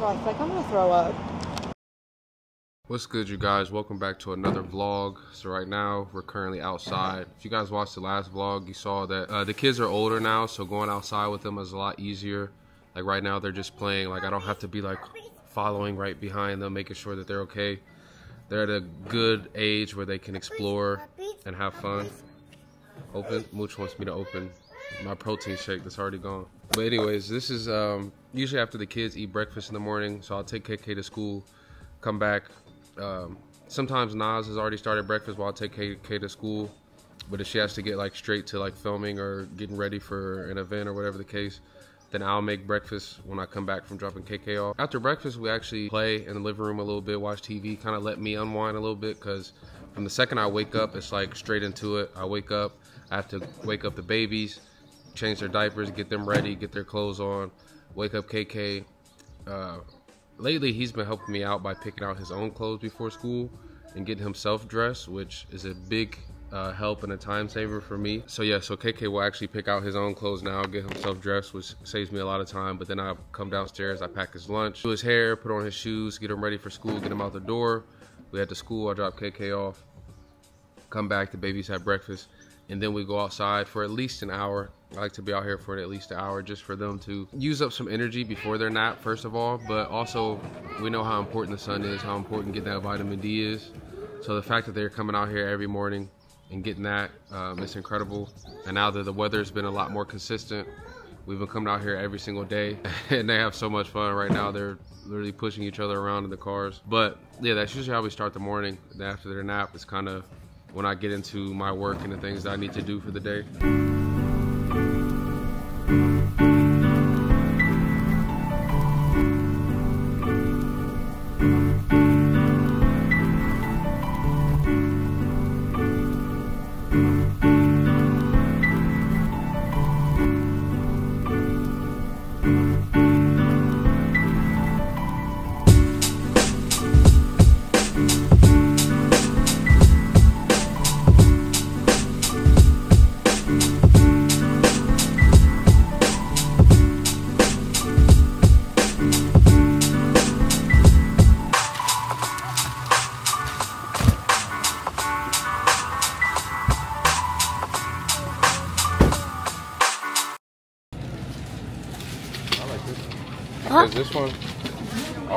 Bro, it's like I'm gonna throw up. What's good, you guys? Welcome back to another vlog. So right now, we're currently outside. If you guys watched the last vlog, you saw that uh, the kids are older now, so going outside with them is a lot easier. Like right now, they're just playing. Like I don't have to be like following right behind them, making sure that they're okay. They're at a good age where they can explore and have fun. Open. Mooch wants me to open my protein shake that's already gone. But anyways, this is um, usually after the kids eat breakfast in the morning. So I'll take KK to school, come back. Um, sometimes Nas has already started breakfast while I take KK to school. But if she has to get like straight to like filming or getting ready for an event or whatever the case, then I'll make breakfast when I come back from dropping KK off. After breakfast, we actually play in the living room a little bit, watch TV, kind of let me unwind a little bit because from the second I wake up, it's like straight into it. I wake up, I have to wake up the babies, change their diapers, get them ready, get their clothes on, wake up KK. Uh, lately, he's been helping me out by picking out his own clothes before school and getting himself dressed, which is a big uh, help and a time saver for me. So yeah, so KK will actually pick out his own clothes now, get himself dressed, which saves me a lot of time. But then I come downstairs, I pack his lunch, do his hair, put on his shoes, get him ready for school, get him out the door. We head to school, I drop KK off, come back, the babies have breakfast, and then we go outside for at least an hour. I like to be out here for at least an hour just for them to use up some energy before their nap, first of all, but also we know how important the sun is, how important getting that vitamin D is. So the fact that they're coming out here every morning and getting that, um, it's incredible. And now that the weather's been a lot more consistent, we've been coming out here every single day and they have so much fun right now. They're literally pushing each other around in the cars. But yeah, that's usually how we start the morning. After their nap, it's kind of when I get into my work and the things that I need to do for the day.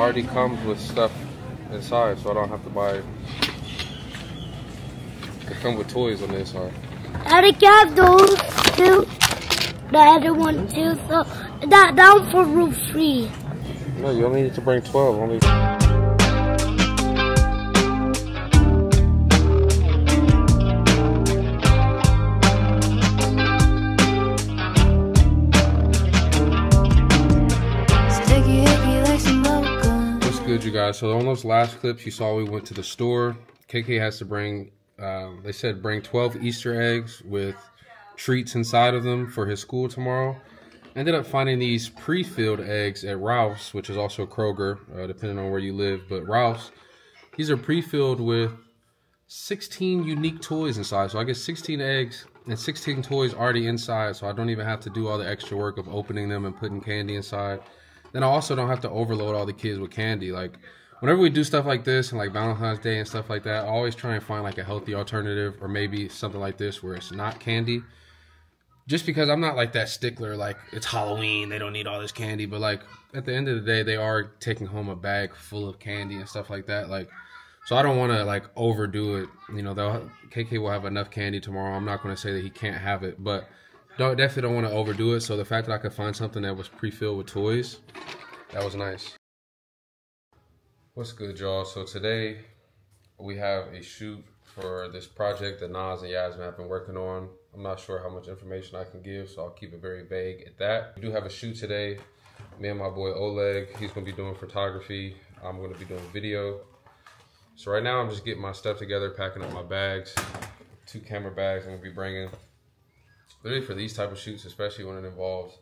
Already comes with stuff inside, so I don't have to buy. It They come with toys on the inside. I already got those two. The other one too. So that down for room free. No, you only need to bring twelve. Only. Guys? So on those last clips, you saw we went to the store. KK has to bring. Um, they said bring twelve Easter eggs with treats inside of them for his school tomorrow. Ended up finding these pre-filled eggs at Ralph's, which is also Kroger, uh, depending on where you live. But Ralph's, these are pre-filled with 16 unique toys inside. So I get 16 eggs and 16 toys already inside. So I don't even have to do all the extra work of opening them and putting candy inside. Then I also don't have to overload all the kids with candy. Like whenever we do stuff like this and like Valentine's Day and stuff like that, I always try and find like a healthy alternative or maybe something like this where it's not candy. Just because I'm not like that stickler, like it's Halloween, they don't need all this candy. But like at the end of the day, they are taking home a bag full of candy and stuff like that. Like so I don't want to like overdo it. You know, they'll KK will have enough candy tomorrow. I'm not going to say that he can't have it, but don't definitely don't want to overdo it. So the fact that I could find something that was pre-filled with toys, that was nice. What's good, y'all? So today we have a shoot for this project that Nas and Yasmin have been working on. I'm not sure how much information I can give, so I'll keep it very vague at that. We do have a shoot today. Me and my boy Oleg, he's gonna be doing photography. I'm gonna be doing video. So right now I'm just getting my stuff together, packing up my bags, two camera bags I'm gonna be bringing. Literally for these type of shoots, especially when it involves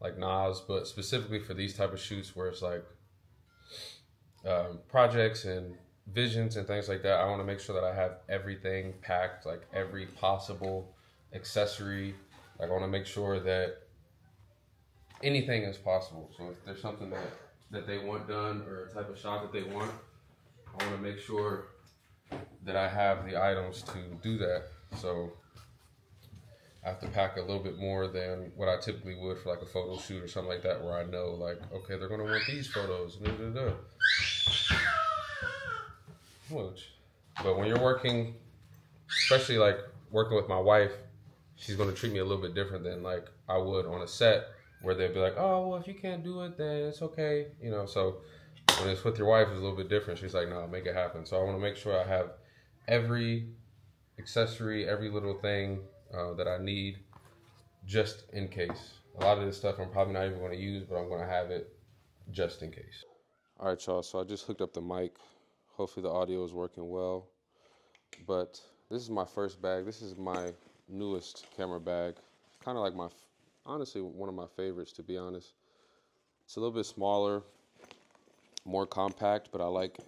like Nas, but specifically for these type of shoots where it's like um, projects and visions and things like that, I want to make sure that I have everything packed, like every possible accessory. Like I want to make sure that anything is possible. So if there's something that that they want done or a type of shot that they want, I want to make sure that I have the items to do that. So I have to pack a little bit more than what I typically would for like a photo shoot or something like that, where I know like, okay, they're gonna want these photos. Da, da, da. But when you're working, especially like working with my wife, she's gonna treat me a little bit different than like I would on a set where they'd be like, oh well, if you can't do it, then it's okay, you know. So when it's with your wife, it's a little bit different. She's like, no, make it happen. So I want to make sure I have every accessory, every little thing uh, that I need, just in case. A lot of this stuff I'm probably not even going to use, but I'm going to have it just in case. All right, y'all. So I just hooked up the mic. Hopefully the audio is working well. But this is my first bag. This is my newest camera bag. Kind of like my, honestly, one of my favorites, to be honest. It's a little bit smaller, more compact, but I like,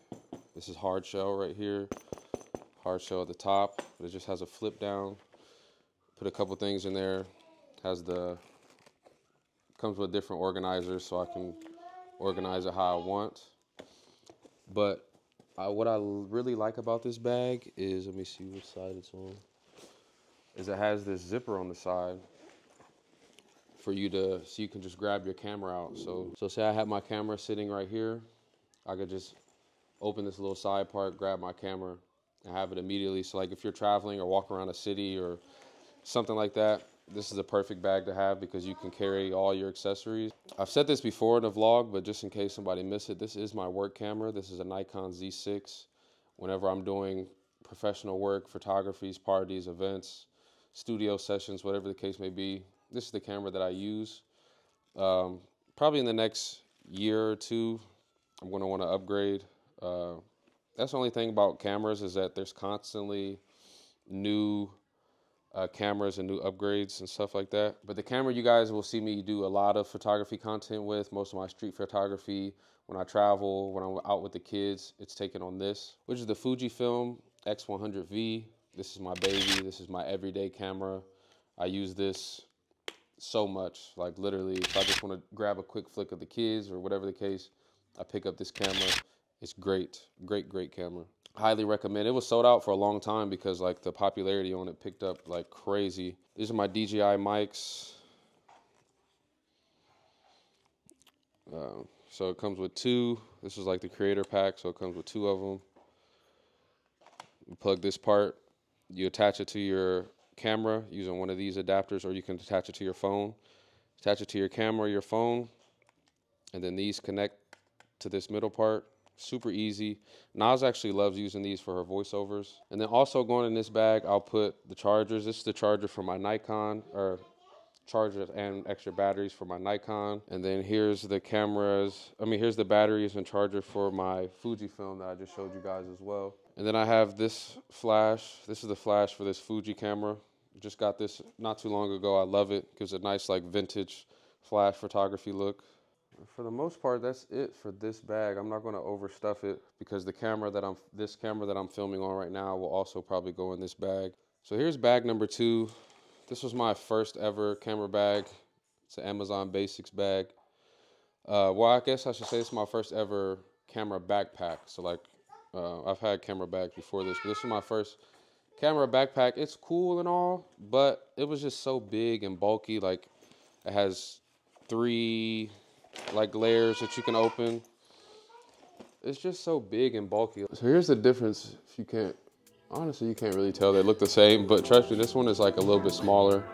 this is hard shell right here. Hard shell at the top, but it just has a flip down. Put a couple things in there. Has the, comes with different organizers so I can organize it how I want. But uh, what I really like about this bag is, let me see which side it's on, is it has this zipper on the side for you to, so you can just grab your camera out. So, so say I have my camera sitting right here, I could just open this little side part, grab my camera, and have it immediately. So like if you're traveling or walk around a city or something like that, this is a perfect bag to have because you can carry all your accessories. I've said this before in a vlog, but just in case somebody missed it, this is my work camera. This is a Nikon Z6. Whenever I'm doing professional work, photographies, parties, events, studio sessions, whatever the case may be, this is the camera that I use. Um, probably in the next year or two, I'm going to want to upgrade. Uh, that's the only thing about cameras is that there's constantly new uh, cameras and new upgrades and stuff like that. But the camera you guys will see me do a lot of photography content with, most of my street photography, when I travel, when I'm out with the kids, it's taken on this, which is the Fujifilm X100V. This is my baby. This is my everyday camera. I use this so much. Like literally, if I just want to grab a quick flick of the kids or whatever the case, I pick up this camera. It's great, great, great camera. Highly recommend. It was sold out for a long time because like the popularity on it picked up like crazy. These are my DJI mics. Uh, so it comes with two. This is like the creator pack, so it comes with two of them. You plug this part. You attach it to your camera using one of these adapters, or you can attach it to your phone. Attach it to your camera or your phone, and then these connect to this middle part. Super easy. Nas actually loves using these for her voiceovers. And then also going in this bag, I'll put the chargers. This is the charger for my Nikon, or chargers and extra batteries for my Nikon. And then here's the cameras. I mean, here's the batteries and charger for my Fujifilm that I just showed you guys as well. And then I have this flash. This is the flash for this Fuji camera. Just got this not too long ago. I love it. Gives a nice like vintage flash photography look. For the most part, that's it for this bag. I'm not going to overstuff it because the camera that I'm, this camera that I'm filming on right now will also probably go in this bag. So here's bag number two. This was my first ever camera bag. It's an Amazon Basics bag. Uh, well, I guess I should say it's my first ever camera backpack. So like, uh, I've had camera bags before this, but this is my first camera backpack. It's cool and all, but it was just so big and bulky. Like, it has three like layers that you can open. It's just so big and bulky. So here's the difference. If you can't, honestly, you can't really tell. They look the same, but trust me, this one is like a little bit smaller,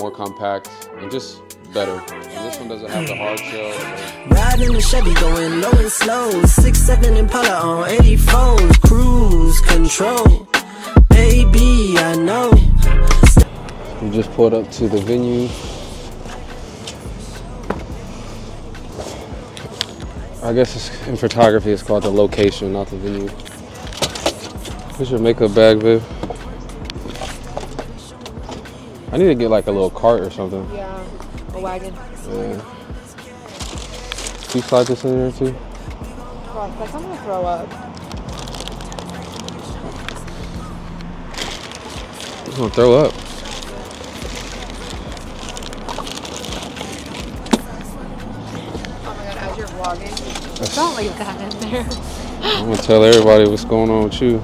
more compact, and just better. And this one doesn't have the hard shell. Riding the Chevy, going low and slow. Six seven Impala on 84s, cruise control. Baby, I know. We just pulled up to the venue. I guess it's, in photography it's called the location, not the venue. Here's your makeup bag, babe. I need to get like a little cart or something. Yeah, a wagon. Yeah. Can you slide this in there too? Like I'm gonna throw up. I'm gonna throw up. Don't leave that in there. I'm gonna tell everybody what's going on with you.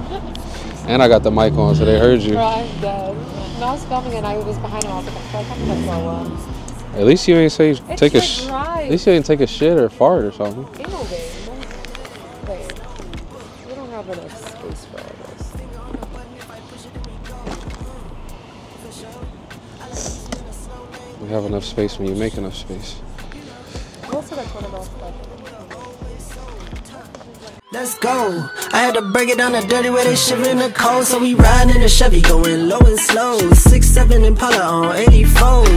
And I got the mic on, so they heard you. Dead. When I was filming and I was behind him, I was like, I feel like I'm gonna throw up. At least you ain't say It's take a. Sh- at least you ain't take a shit or fart or something. Ew, babe. Wait. We don't have enough space for all this. We have enough space when you make enough space. Of the corner girls like Let's go. I had to break it down the dirty way they shiver in the cold. So we riding in the Chevy, going low and slow. Six seven Impala on 84.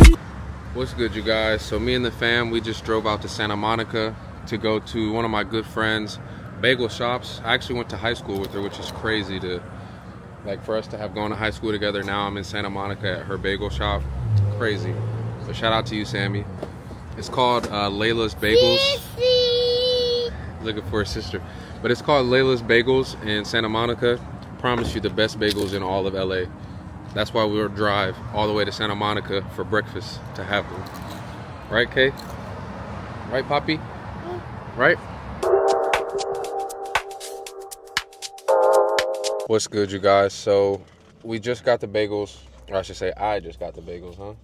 What's good, you guys? So me and the fam, we just drove out to Santa Monica to go to one of my good friends' bagel shops. I actually went to high school with her, which is crazy to like for us to have gone to high school together. Now I'm in Santa Monica at her bagel shop. Crazy. So shout out to you, Sammy. It's called uh, Layla's Bagels. Looking for a sister, but it's called Layla's Bagels in Santa Monica. Promise you the best bagels in all of LA. That's why we will drive all the way to Santa Monica for breakfast to have them. Right, Kay? Right, Poppy? Right? What's good, you guys? So, we just got the bagels, or I should say, I just got the bagels, huh?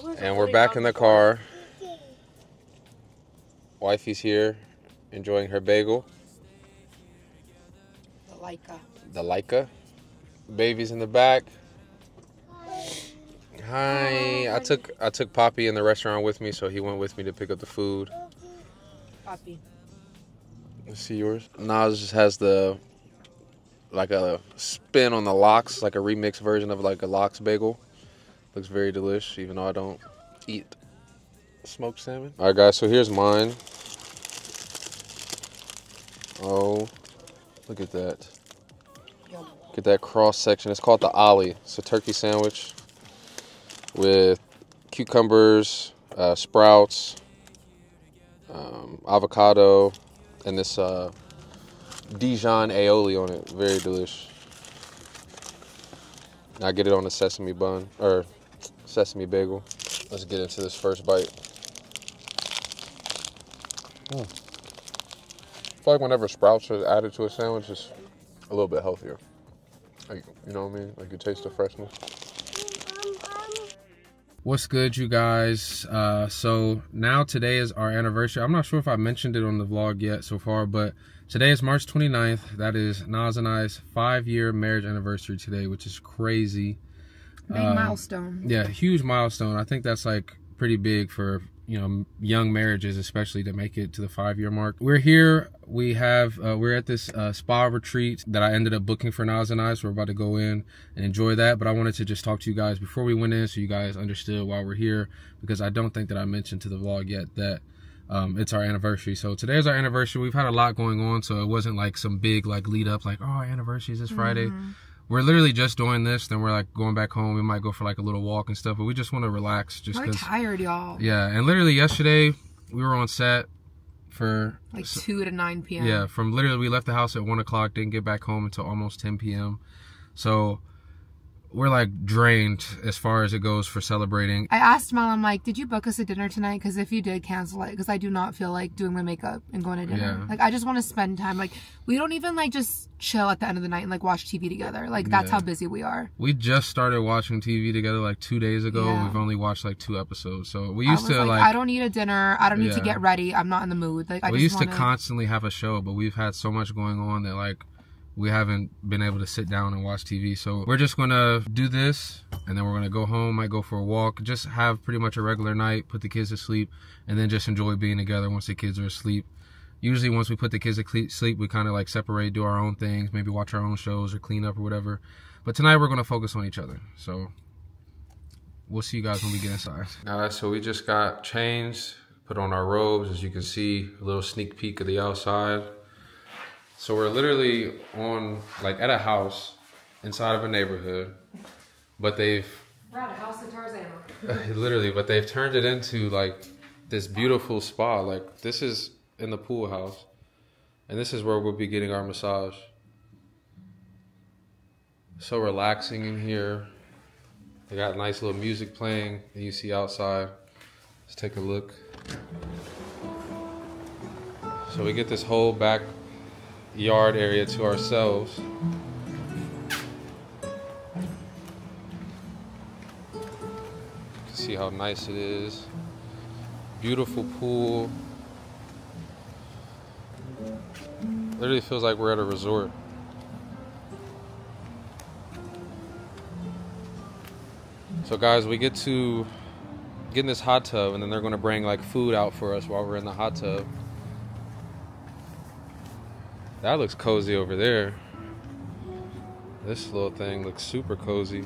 Was And we're back in the car. Wifey's here, enjoying her bagel. The Leica. the Leica. Baby's in the back. Hi. I took I took Poppy in the restaurant with me, so he went with me to pick up the food. Poppy. Let's see yours. Nas just has the like a spin on the lox, like a remix version of like a lox bagel. Looks very delish, even though I don't eat smoked salmon. All right, guys. So here's mine. Oh, look at that. Get that cross section. It's called the ollie. It's a turkey sandwich with cucumbers, uh, sprouts, um, avocado, and this uh, Dijon aioli on it. Very delicious. I get it on a sesame bun or sesame bagel. Let's get into this first bite. Mm. I feel like whenever sprouts are added to a sandwich, it's a little bit healthier. Like, you know what I mean? Like you taste the freshness. What's good, you guys? Uh, so now today is our anniversary. I'm not sure if I mentioned it on the vlog yet so far, but today is March 29th. That is Nas and I's five-year marriage anniversary today, which is crazy. Big Um, milestone. Yeah, huge milestone. I think that's like pretty big for you know young marriages, especially to make it to the five year mark. We're here. We have uh, we're at this uh, spa retreat that I ended up booking for Nas and I. So we're about to go in and enjoy that. But I wanted to just talk to you guys before we went in, so you guys understood why we're here, because I don't think that I mentioned to the vlog yet that. Um, it's our anniversary. So today is our anniversary. We've had a lot going on, so it wasn't like some big like lead up, like oh, our anniversary is this Friday we're literally just doing this then we're like going back home we might go for like a little walk and stuff but we just want to relax just We're tired, y'all. yeah and literally yesterday we were on set for Like 2 to 9 p.m. yeah from literally we left the house at 1 o'clock didn't get back home until almost 10 p.m so we're like drained as far as it goes for celebrating I asked Mel, I'm like, did you book us a dinner tonight? Because if you did, cancel it. Because I do not feel like doing my makeup and going to dinner. Yeah. Like, I just want to spend time. Like, we don't even like just chill at the end of the night and like watch TV together. Like, that's Yeah. how busy we are. we just started watching tv together like two days ago Yeah. we've only watched like two episodes so we used to like, like I don't need a dinner. I don't need to get ready. I'm not in the mood. Like, I we just used to wanna... constantly have a show, but we've had so much going on that like we haven't been able to sit down and watch TV. So we're just gonna do this, and then we're gonna go home. Might go for a walk. Just have pretty much a regular night. Put the kids to sleep, and then just enjoy being together once the kids are asleep. Usually, once we put the kids to sleep, we kind of like separate, do our own things, maybe watch our own shows or clean up or whatever. But tonight we're gonna focus on each other. So we'll see you guys when we get inside. Guys, so we just got changed, put on our robes. As you can see, a little sneak peek of the outside. So we're literally on like at a house inside of a neighborhood, but they've We're at a house in Tarzana. literally, but they've turned it into like this beautiful spa. Like this is in the pool house, and this is where we'll be getting our massage. So relaxing in here. They got nice little music playing that you see outside. Let's take a look. So we get this whole back yard area to ourselves. See how nice it is. Beautiful pool. Literally feels like we're at a resort. So guys, we get to get in this hot tub and then they're gonna bring like food out for us while we're in the hot tub. That looks cozy over there. This little thing looks super cozy.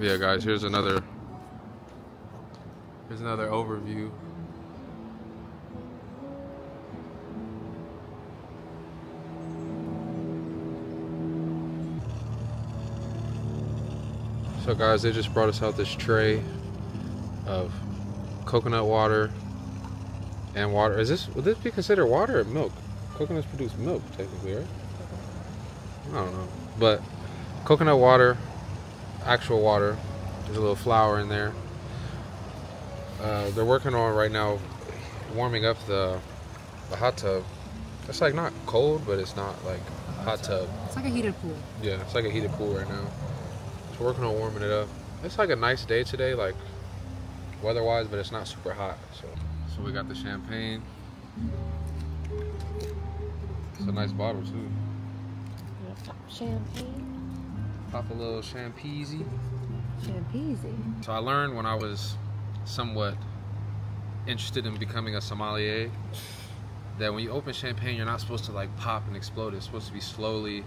Yeah guys, here's another here's another overview. So guys, they just brought us out this tray of coconut water and water. Is this would this be considered water or milk? Coconuts produce milk technically, right? I don't know. But coconut water, actual water. There's a little flour in there. Uh, they're working on right now warming up the the hot tub. It's like not cold, but it's not like hot tub. It's like a heated pool. Yeah, it's like a heated pool right now. It's working on warming it up. It's like a nice day today, like weather-wise, but it's not super hot. So, so we got the champagne. It's a nice bottle too. Champagne. Pop a little champeezy. Champeezy. So I learned when I was somewhat interested in becoming a sommelier that when you open champagne, you're not supposed to like pop and explode. It's supposed to be slowly.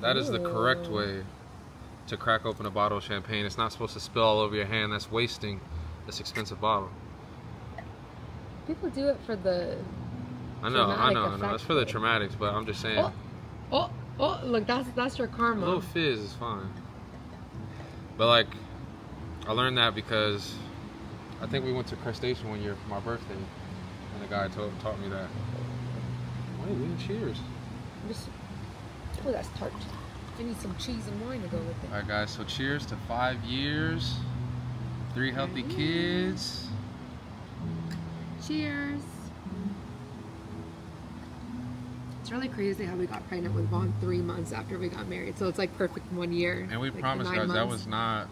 That is the correct way to crack open a bottle of champagne. It's not supposed to spill all over your hand. That's wasting this expensive bottle. People do it for the. I know, I know, I know. It's for the traumatics, but I'm just saying. Oh, oh, oh! Look, that's that's your A karma. little fizz is fine. But like, I learned that because I think we went to Crustacean one year for my birthday, and the guy told, taught me that. Wait, we cheers. Just- Oh, that's tart. I need some cheese and wine to go with it. All right, guys. So cheers to five years, three healthy kids. Cheers. It's really crazy how we got pregnant with Vaughn three months after we got married. So it's like perfect one year. And we Like, promised, nine guys, that was not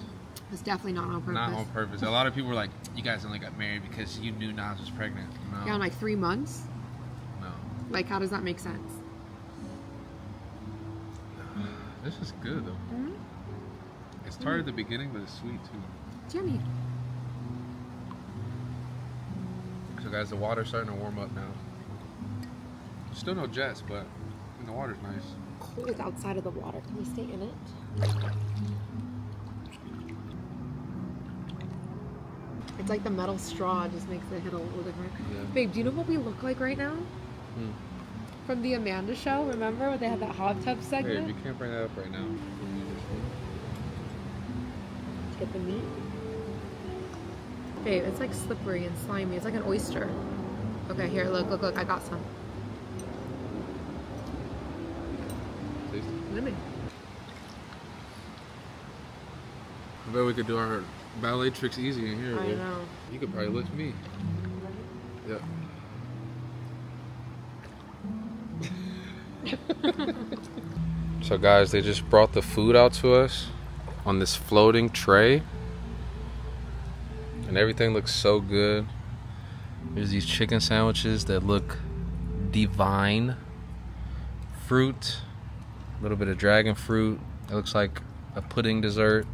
It's definitely not on purpose. not on purpose. A lot of people were like, "You guys only got married because you knew Nas was pregnant." No, Yeah, in like three months. no. Like, how does that make sense? This is good though. Mm-hmm. It's tart at the beginning, but it's sweet too. Jimmy. So guys, the water's starting to warm up now. Still no jets, but the water's nice. Cold outside of the water. Can we stay in it? It's like the metal straw just makes it hit a little different. Yeah. Babe, do you know what we look like right now? Hmm. From the Amanda show, remember when they had that hot tub Hey, segment? you can't bring that up right now. Get the meat. Babe, it's like slippery and slimy. It's like an oyster. Okay, here, look, look, look. I got some. Tasty. Let me. I bet we could do our ballet tricks easy in here. I bro. know. You could probably lift me. Yep. So guys, they just brought the food out to us on this floating tray. And everything looks so good. There's these chicken sandwiches that look divine. Fruit, a little bit of dragon fruit. It looks like a pudding dessert.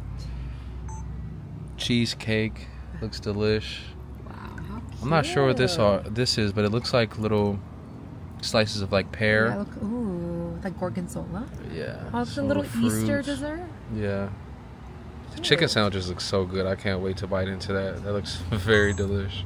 Cheesecake looks delish. Wow, I'm not sure what this are this is, but it looks like little slices of like Yeah, pear. look, ooh, like gorgonzola. Yeah. Oh, it's a some little Easter dessert. Yeah. The chicken sandwiches look so good. I can't wait to bite into that. That looks very delish.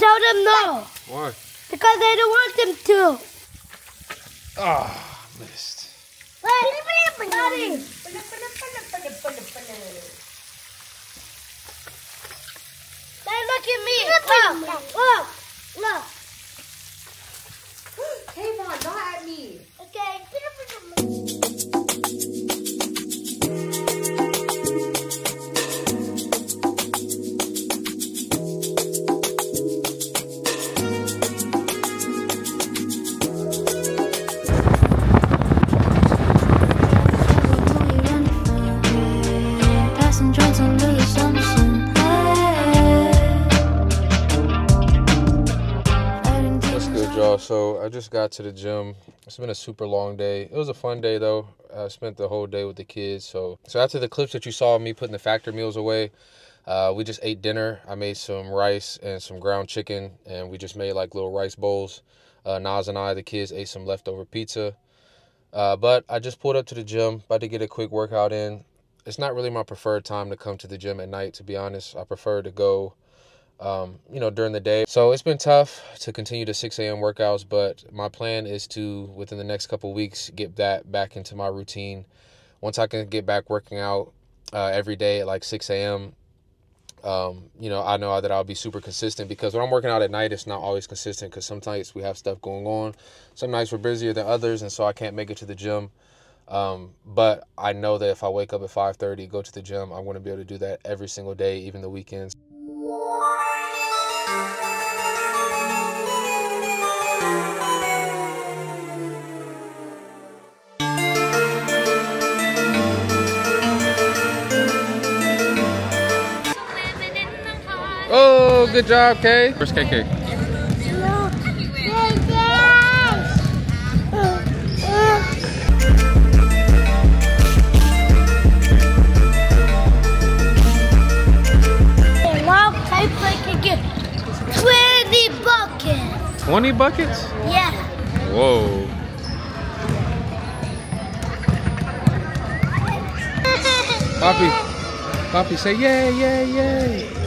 Tell, tell them no. Why? Because I don't want them to. Ah, missed. Daddy. Daddy, look at me. Look, look, look. Hey, Tavon, not at me. Okay. So I just got to the gym. It's been a super long day. It was a fun day though. I spent the whole day with the kids. So so after the clips that you saw me putting the factor meals away, uh, we just ate dinner. I made some rice and some ground chicken, and we just made like little rice bowls. Uh, Nas and I, the kids, ate some leftover pizza. Uh, but I just pulled up to the gym, about to get a quick workout in. It's not really my preferred time to come to the gym at night, to be honest. I prefer to go um, you know, during the day. So it's been tough to continue the 6 a.m. workouts, but my plan is to, within the next couple weeks, get that back into my routine. Once I can get back working out uh, every day at like 6 a.m., um, you know, I know that I'll be super consistent because when I'm working out at night, it's not always consistent because sometimes we have stuff going on. Some nights we're busier than others, and so I can't make it to the gym. Um, but I know that if I wake up at 5:30, go to the gym, I'm going to be able to do that every single day, even the weekends. Good job, Kay. Where's KK? Long I can get 20 buckets. 20 buckets? Yeah. Whoa. Poppy, Poppy, say yay, yay, yay.